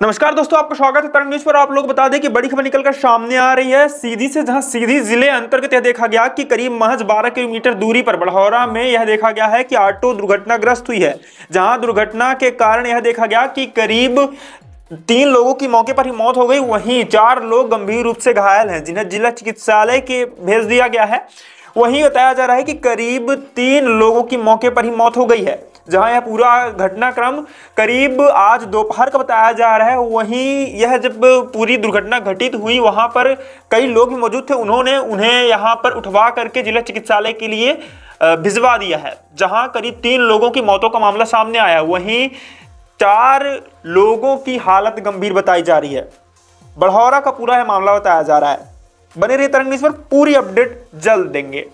नमस्कार दोस्तों, आपका स्वागत है तरंग न्यूज़ पर। आप लोग बता दें कि बड़ी खबर निकलकर सामने आ रही है। सीधी से जहाँ सीधी ज़िले अंतर्गत यह देखा गया कि करीब महज 12 किलोमीटर दूरी पर बढ़ौरा में यह देखा गया है कि ऑटो दुर्घटनाग्रस्त हुई है, जहाँ दुर्घटना के कारण यह देखा गया कि करीब तीन लोगों की मौके पर ही मौत हो गई। वहीं चार लोग गंभीर रूप से घायल हैं, जिन्हें जिला चिकित्सालय के भेज दिया गया है। वहीं बताया जा रहा है कि करीब तीन लोगों की मौके पर ही मौत हो गई है। जहाँ यह पूरा घटनाक्रम करीब आज दोपहर का बताया जा रहा है, वहीं यह जब पूरी दुर्घटना घटित हुई, वहाँ पर कई लोग भी मौजूद थे, उन्होंने उन्हें यहाँ पर उठवा करके जिला चिकित्सालय के लिए भिजवा दिया है, जहाँ करीब तीन लोगों की मौतों का मामला सामने आया वहीं चार लोगों की हालत गंभीर बताई जा रही है। बढ़ौरा का पूरा यह मामला बताया जा रहा है। बने रही तरंग पर, पूरी अपडेट जल्द देंगे।